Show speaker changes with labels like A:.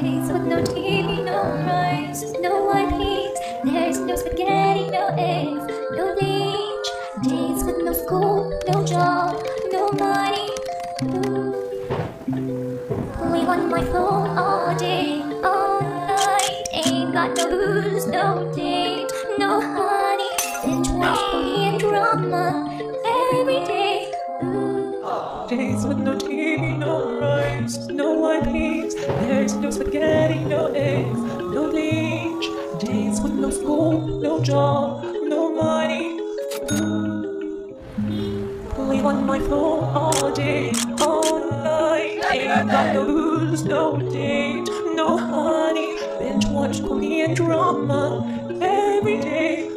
A: Days with no TV, no rice, no white heat. There's no spaghetti, no eggs, no bleach. Days with no school, no job, no money. Only on my phone all day, all night. Ain't got no booze, no date, no honey. Binge watch Korean drama every day.
B: Days with no TV, no rice, no white peas. No spaghetti, no eggs, no bleach. Days with no school, no job, no money. Only on my phone all day, all night. Ain't got no booze, no date, no honey. Binge watch Korean drama every day.